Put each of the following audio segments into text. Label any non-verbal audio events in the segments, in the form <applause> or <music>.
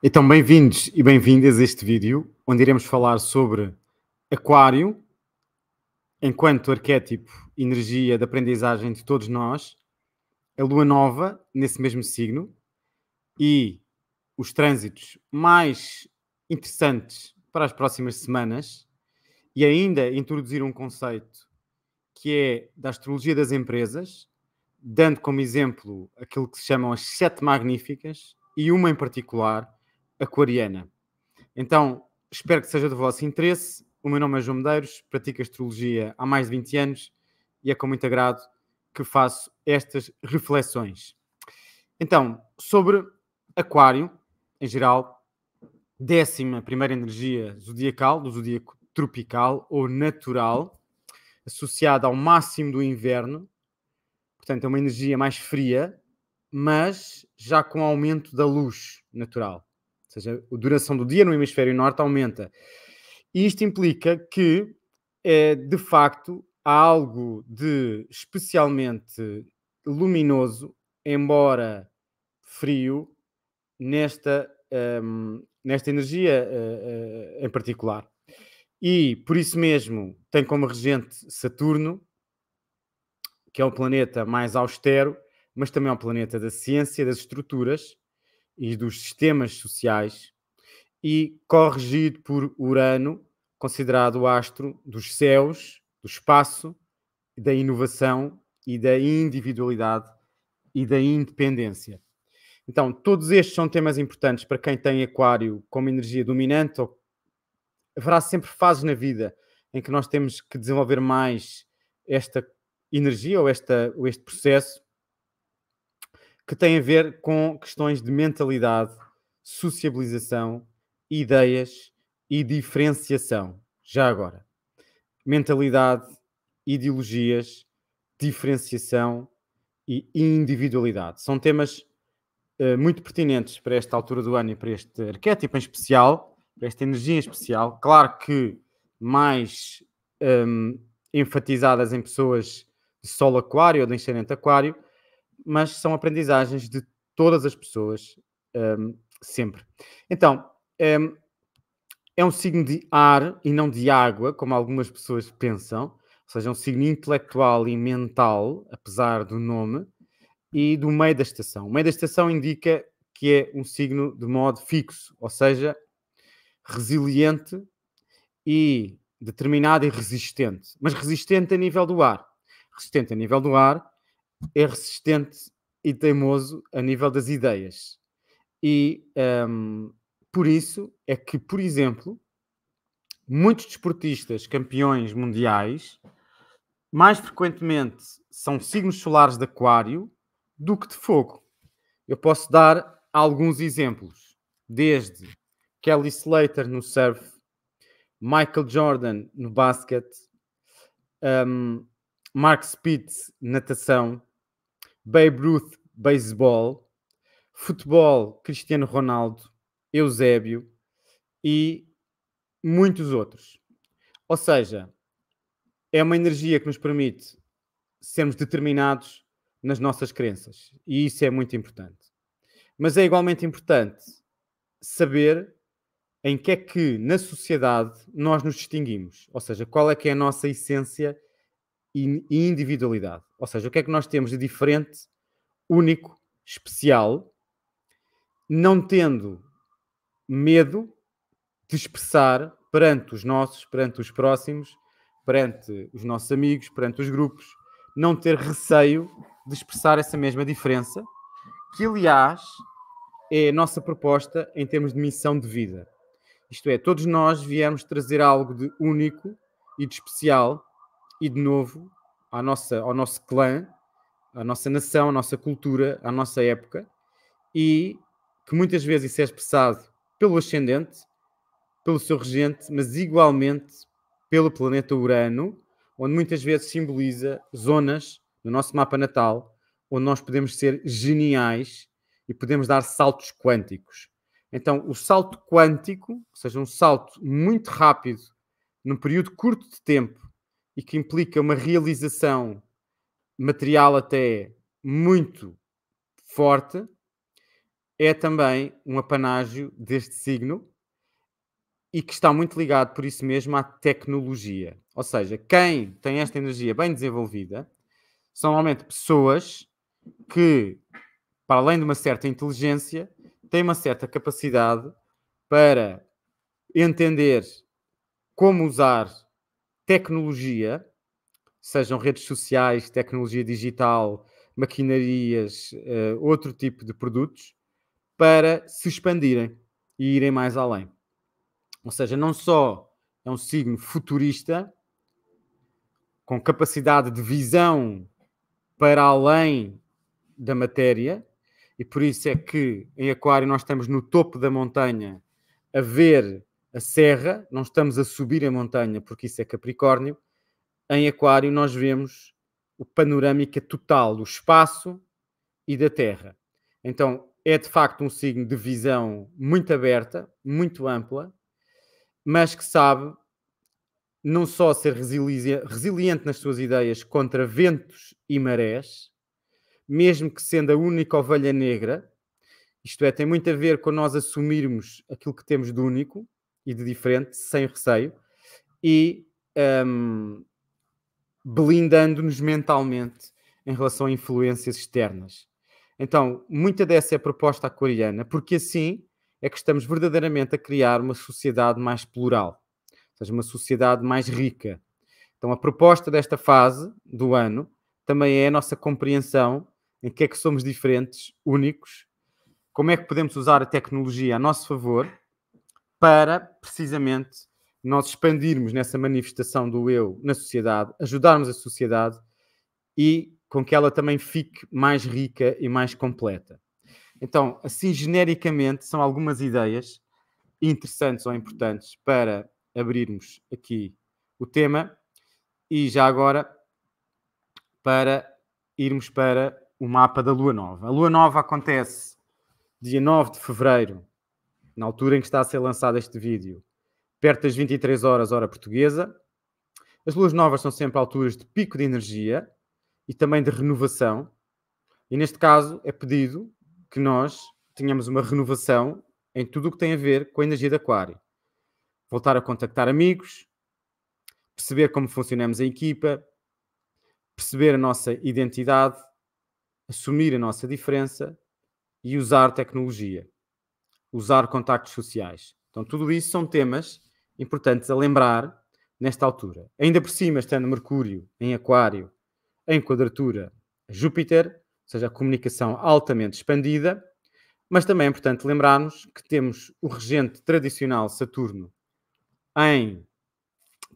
Então, bem-vindos e bem-vindas a este vídeo, onde iremos falar sobre Aquário, enquanto arquétipo, energia de aprendizagem de todos nós, a lua nova nesse mesmo signo e os trânsitos mais interessantes para as próximas semanas, e ainda introduzir um conceito que é da astrologia das empresas, dando como exemplo aquilo que se chamam as sete magníficas e uma em particular aquariana. Então, espero que seja do vosso interesse. O meu nome é João Medeiros, pratico astrologia há mais de 20 anos e é com muito agrado que faço estas reflexões. Então, sobre Aquário, em geral, décima primeira energia zodiacal, do zodíaco tropical ou natural, associada ao máximo do inverno, portanto, é uma energia mais fria, mas já com aumento da luz natural seja, a duração do dia no hemisfério norte aumenta. E isto implica que, é, de facto, há algo de especialmente luminoso, embora frio, nesta, um, nesta energia uh, uh, em particular. E por isso mesmo tem como regente Saturno, que é o planeta mais austero, mas também é o planeta da ciência, das estruturas, e dos sistemas sociais, e corrigido por Urano, considerado o astro dos céus, do espaço, da inovação e da individualidade e da independência. Então, todos estes são temas importantes para quem tem Aquário como energia dominante. Ou... Haverá sempre fases na vida em que nós temos que desenvolver mais esta energia ou, esta, ou este processo que tem a ver com questões de mentalidade, sociabilização, ideias e diferenciação. Já agora, mentalidade, ideologias, diferenciação e individualidade. São temas uh, muito pertinentes para esta altura do ano e para este arquétipo em especial, para esta energia em especial. Claro que mais um, enfatizadas em pessoas de Sol Aquário ou de Ascendente Aquário, mas são aprendizagens de todas as pessoas, um, sempre. Então, um, é um signo de ar e não de água, como algumas pessoas pensam, ou seja, é um signo intelectual e mental, apesar do nome, e do meio da estação. O meio da estação indica que é um signo de modo fixo, ou seja, resiliente e determinado e resistente, mas resistente a nível do ar. Resistente a nível do ar é resistente e teimoso a nível das ideias. E um, por isso é que, por exemplo, muitos desportistas campeões mundiais mais frequentemente são signos solares de Aquário do que de Fogo. Eu posso dar alguns exemplos, desde Kelly Slater no surf, Michael Jordan no basquete, um, Mark Spitz natação, Babe Ruth, beisebol, futebol, Cristiano Ronaldo, Eusébio e muitos outros. Ou seja, é uma energia que nos permite sermos determinados nas nossas crenças e isso é muito importante. Mas é igualmente importante saber em que é que na sociedade nós nos distinguimos, ou seja, qual é que é a nossa essência e individualidade. Ou seja, o que é que nós temos de diferente, único, especial, não tendo medo de expressar perante os nossos, perante os próximos, perante os nossos amigos, perante os grupos, não ter receio de expressar essa mesma diferença, que aliás é a nossa proposta em termos de missão de vida. Isto é, todos nós viemos trazer algo de único e de especial e de novo à nossa, ao nosso clã, à nossa nação, à nossa cultura, à nossa época, e que muitas vezes isso é expressado pelo ascendente, pelo seu regente, mas igualmente pelo planeta Urano, onde muitas vezes simboliza zonas no nosso mapa natal onde nós podemos ser geniais e podemos dar saltos quânticos. Então, o salto quântico, ou seja, um salto muito rápido, num período curto de tempo, e que implica uma realização material até muito forte, é também um apanágio deste signo e que está muito ligado, por isso mesmo, à tecnologia. Ou seja, quem tem esta energia bem desenvolvida são normalmente pessoas que, para além de uma certa inteligência, têm uma certa capacidade para entender como usar tecnologia, sejam redes sociais, tecnologia digital, maquinarias, uh, outro tipo de produtos, para se expandirem e irem mais além. Ou seja, não só é um signo futurista, com capacidade de visão para além da matéria, e por isso é que em Aquário nós estamos no topo da montanha a ver a serra, não estamos a subir a montanha, porque isso é Capricórnio. Em Aquário nós vemos o panorâmica total do espaço e da Terra. Então, é de facto um signo de visão muito aberta, muito ampla, mas que sabe não só ser resili resiliente nas suas ideias contra ventos e marés, mesmo que sendo a única ovelha negra, isto é, tem muito a ver com nós assumirmos aquilo que temos de único e de diferente, sem receio, e um, blindando-nos mentalmente em relação a influências externas. Então, muita dessa é a proposta aquariana, porque assim é que estamos verdadeiramente a criar uma sociedade mais plural, ou seja, uma sociedade mais rica. Então, a proposta desta fase do ano também é a nossa compreensão em que é que somos diferentes, únicos, como é que podemos usar a tecnologia a nosso favor para precisamente nós expandirmos nessa manifestação do eu na sociedade, ajudarmos a sociedade e com que ela também fique mais rica e mais completa. Então, assim, genericamente, são algumas ideias interessantes ou importantes para abrirmos aqui o tema e já agora para irmos para o mapa da Lua Nova. A Lua Nova acontece dia 9 de fevereiro, na altura em que está a ser lançado este vídeo, perto das 23 horas, hora portuguesa. As luas novas são sempre alturas de pico de energia e também de renovação. E neste caso é pedido que nós tenhamos uma renovação em tudo o que tem a ver com a energia de Aquário. Voltar a contactar amigos, perceber como funcionamos em equipa, perceber a nossa identidade, assumir a nossa diferença e usar tecnologia, usar contactos sociais. Então, tudo isso são temas importantes a lembrar nesta altura. Ainda por cima, estando Mercúrio em Aquário em quadratura Júpiter, ou seja, a comunicação altamente expandida, mas também é importante lembrarmos que temos o regente tradicional Saturno em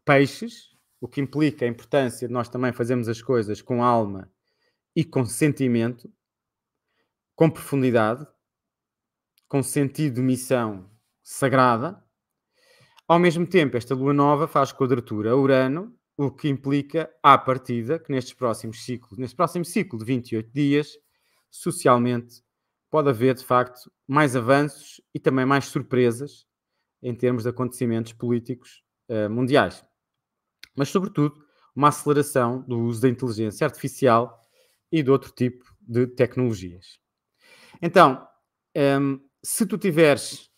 peixes, o que implica a importância de nós também fazermos as coisas com alma e com sentimento, com profundidade, com sentido de missão sagrada. Ao mesmo tempo, esta lua nova faz quadratura a Urano o que implica, à partida, que nestes próximos ciclos, neste próximo ciclo de 28 dias, socialmente, pode haver, de facto, mais avanços e também mais surpresas em termos de acontecimentos políticos uh, mundiais. Mas, sobretudo, uma aceleração do uso da inteligência artificial e de outro tipo de tecnologias. Então, um, ehm, se tu tiveres,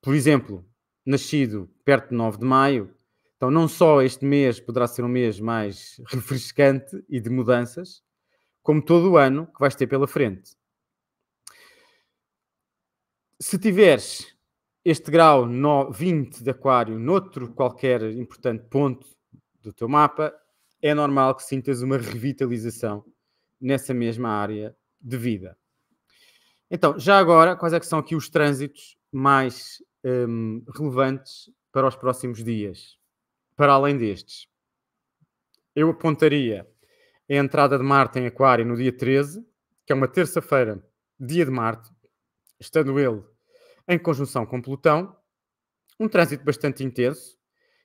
por exemplo, nascido perto de 9 de maio, então, não só este mês poderá ser um mês mais <laughs> refrescante e de mudanças, como todo o ano que vais ter pela frente. Se tiveres este grau 20 de Aquário noutro qualquer importante ponto do teu mapa, é normal que sintas uma revitalização nessa mesma área de vida. Então, já agora, quais é que são aqui os trânsitos mais um, relevantes para os próximos dias? para além destes. Eu apontaria a entrada de Marte em Aquário no dia 13, que é uma terça-feira, dia de Marte, estando ele em conjunção com Plutão, um trânsito bastante intenso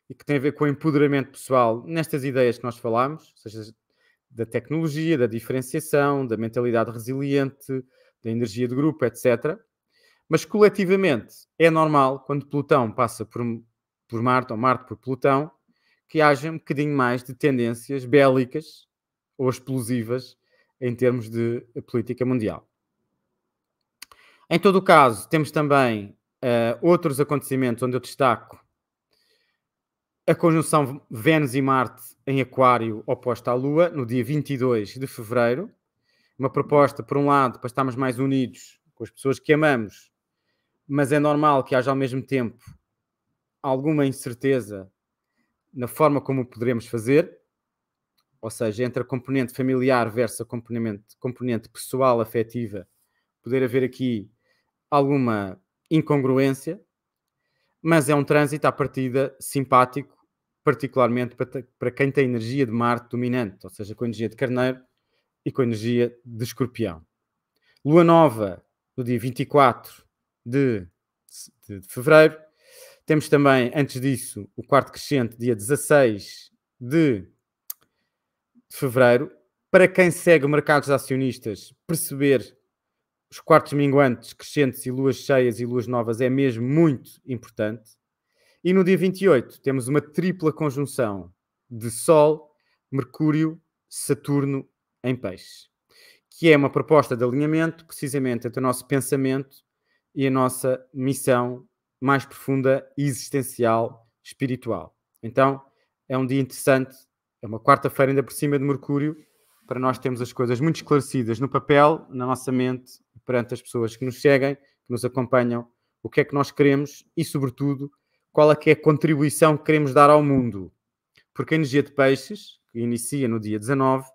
e que tem a ver com o empoderamento pessoal nestas ideias que nós falamos, ou seja, da tecnologia, da diferenciação, da mentalidade resiliente, da energia de grupo, etc. Mas coletivamente é normal quando Plutão passa por, por Marte ou Marte por Plutão que haja um bocadinho mais de tendências bélicas ou explosivas em termos de política mundial. Em todo o caso, temos também uh, outros acontecimentos onde eu destaco a conjunção Vênus e Marte em Aquário oposta à Lua, no dia 22 de fevereiro. Uma proposta, por um lado, para estarmos mais unidos com as pessoas que amamos, mas é normal que haja ao mesmo tempo alguma incerteza na forma como poderemos fazer, ou seja, entre a componente familiar versus a componente, componente pessoal, afetiva, poder haver aqui alguma incongruência, mas é um trânsito à partida simpático, particularmente para, para quem tem energia de Marte dominante, ou seja, com energia de Carneiro e com energia de Escorpião. Lua Nova, no dia 24 de, de, de Fevereiro. Temos também, antes disso, o quarto crescente, dia 16 de Fevereiro. Para quem segue mercados acionistas, perceber os quartos minguantes, crescentes e luas cheias e luas novas é mesmo muito importante. E no dia 28 temos uma tripla conjunção de Sol, Mercúrio, Saturno em peixe, que é uma proposta de alinhamento precisamente entre o nosso pensamento e a nossa missão mais profunda, existencial, espiritual. Então, é um dia interessante, é uma quarta-feira ainda por cima de Mercúrio, para nós termos as coisas muito esclarecidas no papel, na nossa mente, perante as pessoas que nos seguem, que nos acompanham, o que é que nós queremos e, sobretudo, qual é que é a contribuição que queremos dar ao mundo. Porque a energia de peixes, que inicia no dia 19,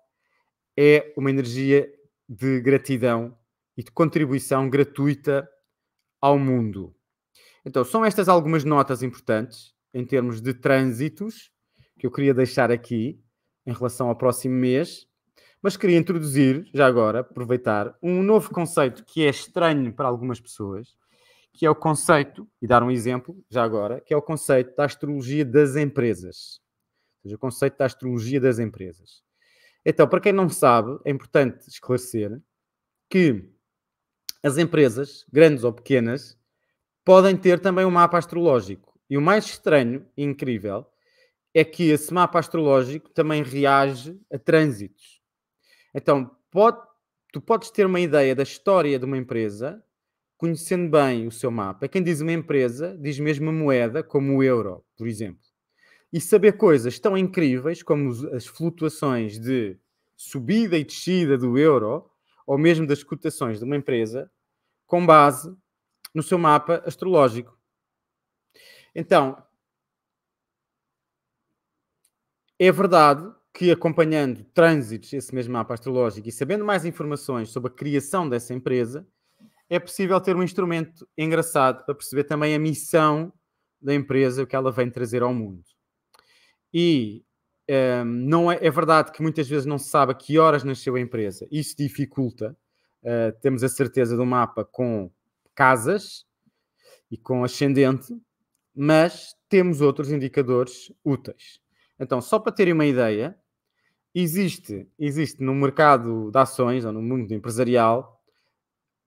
é uma energia de gratidão e de contribuição gratuita ao mundo. Então, são estas algumas notas importantes em termos de trânsitos que eu queria deixar aqui em relação ao próximo mês mas queria introduzir, já agora, aproveitar, um novo conceito que é estranho para algumas pessoas, que é o conceito, e dar um exemplo, já agora, que é o conceito da astrologia das empresas. Ou seja, o conceito da astrologia das empresas. Então, para quem não sabe, é importante esclarecer que as empresas, grandes ou pequenas, podem ter também um mapa astrológico. E o mais estranho e incrível é que esse mapa astrológico também reage a trânsitos. Então, pode, tu podes ter uma ideia da história de uma empresa conhecendo bem o seu mapa. Quem diz uma empresa diz mesmo uma moeda, como o euro, por exemplo. E saber coisas tão incríveis como as flutuações de subida e descida do euro, ou mesmo das cotações de uma empresa, com base no seu mapa astrológico. Então, é verdade que acompanhando trânsitos, esse mesmo mapa astrológico, e sabendo mais informações sobre a criação dessa empresa, é possível ter um instrumento engraçado para perceber também a missão da empresa, o que ela vem trazer ao mundo. E um, ehm, não é, é, verdade que muitas vezes não se sabe a que horas nasceu a empresa. Isso dificulta. Uh, temos a certeza do mapa com casas e com ascendente, mas temos outros indicadores úteis. Então, só para terem uma ideia, existe, existe no mercado de ações ou no mundo empresarial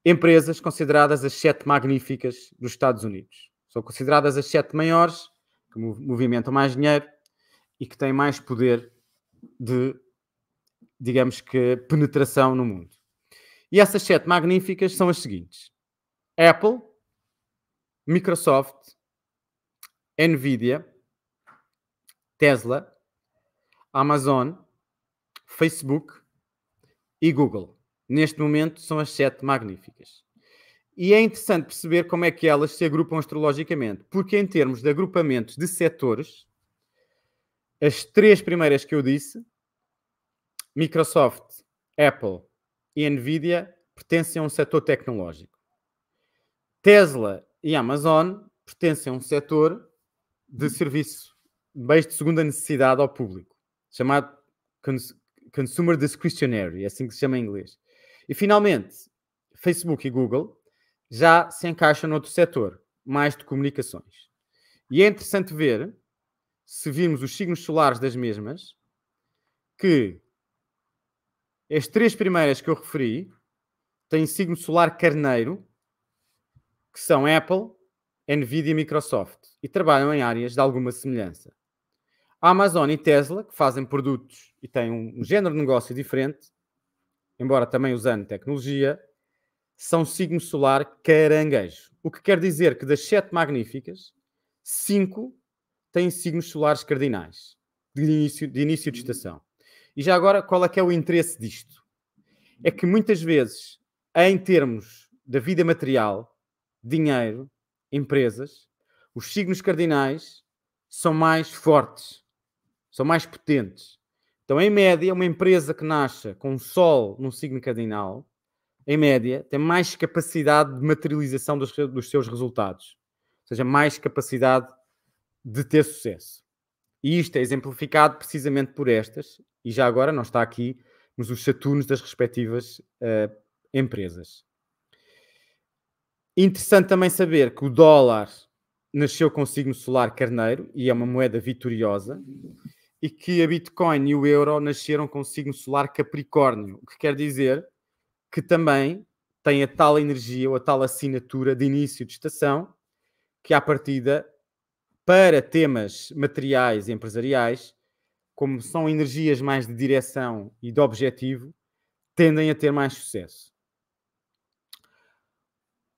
empresas consideradas as sete magníficas dos Estados Unidos. São consideradas as sete maiores, que movimentam mais dinheiro e que têm mais poder de, digamos que, penetração no mundo. E essas sete magníficas são as seguintes: Apple, Microsoft, Nvidia, Tesla, Amazon, Facebook e Google. Neste momento são as sete magníficas. E é interessante perceber como é que elas se agrupam astrologicamente, porque em termos de agrupamentos de setores, as três primeiras que eu disse, Microsoft, Apple e Nvidia, pertencem a um setor tecnológico. Tesla e Amazon pertencem a um setor de serviço bens de segunda necessidade ao público, chamado Cons Consumer Discretionary, é assim que se chama em inglês. E finalmente, Facebook e Google já se encaixam noutro setor, mais de comunicações. E é interessante ver, se virmos os signos solares das mesmas, que as três primeiras que eu referi têm signo solar carneiro, que são Apple, Nvidia e Microsoft, e trabalham em áreas de alguma semelhança. A Amazon e Tesla, que fazem produtos e têm um, género de negócio diferente, embora também usando tecnologia, são signo solar caranguejo. O que quer dizer que das sete magníficas, cinco têm signos solares cardinais de início de, início de estação. E já agora, qual é que é o interesse disto? É que muitas vezes, em termos da vida material, dinheiro, empresas, os signos cardinais são mais fortes, são mais potentes. Então, em média, uma empresa que nasce com Sol no signo cardinal, em média, tem mais capacidade de materialização dos, dos seus resultados. Ou seja, mais capacidade de ter sucesso. E isto é exemplificado precisamente por estas, e já agora não está aqui, mas os Saturnos das respectivas uh, empresas. Interessante também saber que o dólar nasceu com o signo solar carneiro e é uma moeda vitoriosa, e que a Bitcoin e o euro nasceram com o signo solar capricórnio, o que quer dizer que também tem a tal energia ou a tal assinatura de início de estação, que à partida, para temas materiais e empresariais, como são energias mais de direção e de objetivo, tendem a ter mais sucesso.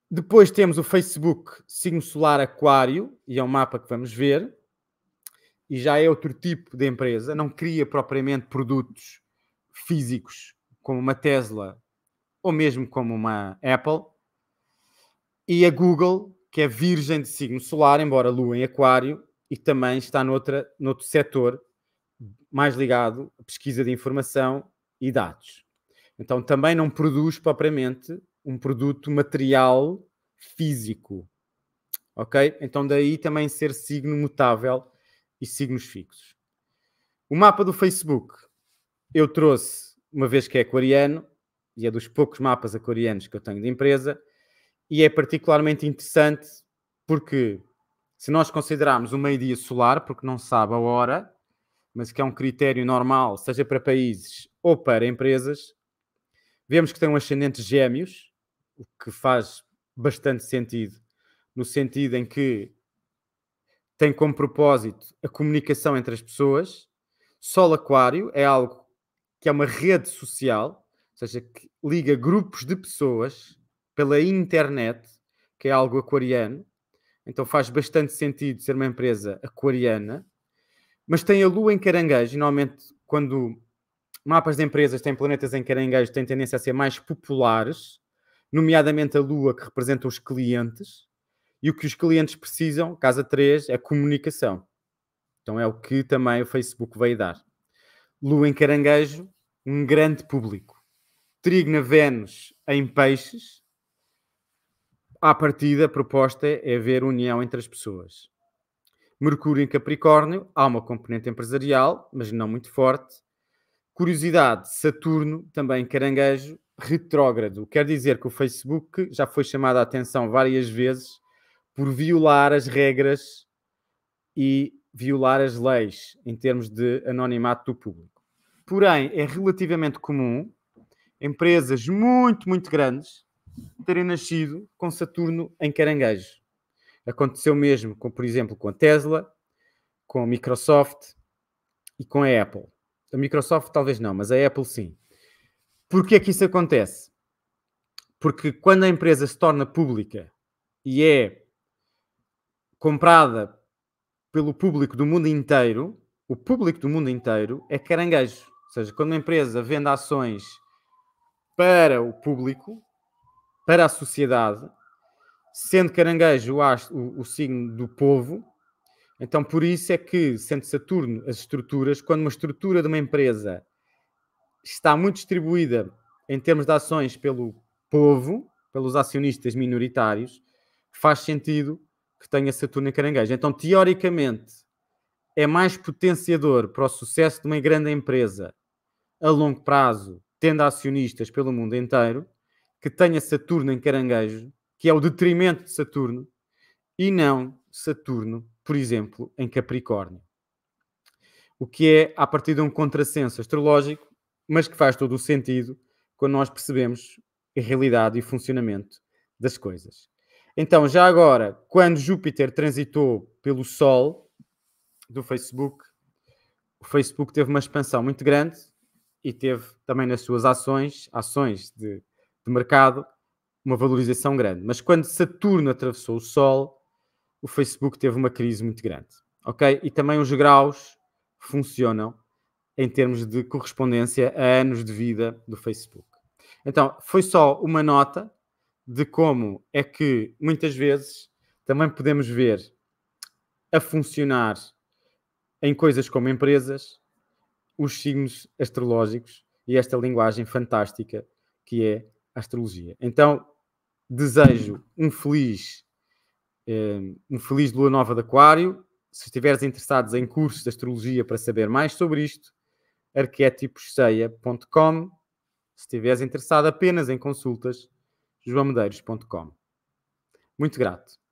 Depois temos o Facebook signo solar aquário, e é um mapa que vamos ver, e já é outro tipo de empresa, não cria propriamente produtos físicos como uma Tesla ou mesmo como uma Apple, e a Google, que é virgem de signo solar, embora lua em aquário, e também está noutra, noutro setor mais ligado à pesquisa de informação e dados. Então também não produz propriamente um produto material físico. Ok? Então daí também ser signo mutável e signos fixos. O mapa do Facebook eu trouxe, uma vez que é aquariano, e é dos poucos mapas aquarianos que eu tenho de empresa, e é particularmente interessante porque se nós considerarmos o meio-dia solar, porque não sabe a hora, mas que é um critério normal, seja para países ou para empresas, vemos que tem um ascendente gêmeos, o que faz bastante sentido, no sentido em que tem como propósito a comunicação entre as pessoas. Sol Aquário é algo que é uma rede social, ou seja, que liga grupos de pessoas pela internet, que é algo aquariano. Então faz bastante sentido ser uma empresa aquariana, mas tem a lua em caranguejo. E normalmente, quando mapas de empresas têm planetas em caranguejo, têm tendência a ser mais populares, nomeadamente a lua que representa os clientes. E o que os clientes precisam, casa 3, é comunicação. Então é o que também o Facebook veio dar. Lua em caranguejo, um grande público trigo na Vênus em peixes, à partida a proposta é haver união entre as pessoas. Mercúrio em Capricórnio, há uma componente empresarial, mas não muito forte. Curiosidade, Saturno, também caranguejo, retrógrado. Quer dizer que o Facebook já foi chamado a atenção várias vezes por violar as regras e violar as leis em termos de anonimato do público. Porém, é relativamente comum empresas muito, muito grandes terem nascido com Saturno em caranguejo. Aconteceu mesmo, com, por exemplo, com a Tesla, com a Microsoft e com a Apple. A Microsoft talvez não, mas a Apple sim. Por que é que isso acontece? Porque quando a empresa se torna pública e é comprada pelo público do mundo inteiro, o público do mundo inteiro é caranguejo. Ou seja, quando uma empresa vende ações para o público, para a sociedade, sendo caranguejo o, o, o signo do povo, então por isso é que, sendo Saturno as estruturas, quando uma estrutura de uma empresa está muito distribuída em termos de ações pelo povo, pelos acionistas minoritários, faz sentido que tenha Saturno em caranguejo. Então, teoricamente, é mais potenciador para o sucesso de uma grande empresa a longo prazo tendo acionistas pelo mundo inteiro, que tenha Saturno em caranguejo, que é o detrimento de Saturno, e não Saturno, por exemplo, em Capricórnio. O que é, a partir de um contrassenso astrológico, mas que faz todo o sentido quando nós percebemos a realidade e o funcionamento das coisas. Então, já agora, quando Júpiter transitou pelo Sol do Facebook, o Facebook teve uma expansão muito grande, e teve também nas suas ações, ações de, de mercado, uma valorização grande. Mas quando Saturno atravessou o Sol, o Facebook teve uma crise muito grande. Ok? E também os graus funcionam em termos de correspondência a anos de vida do Facebook. Então, foi só uma nota de como é que muitas vezes também podemos ver a funcionar em coisas como empresas os signos astrológicos e esta linguagem fantástica que é astrologia. Então, desejo um feliz, eh, um feliz Lua Nova de Aquário. Se estiveres interessados em cursos de astrologia para saber mais sobre isto, arquétiposceia.com. Se estiveres interessado apenas em consultas, joamedeiros.com. Muito grato.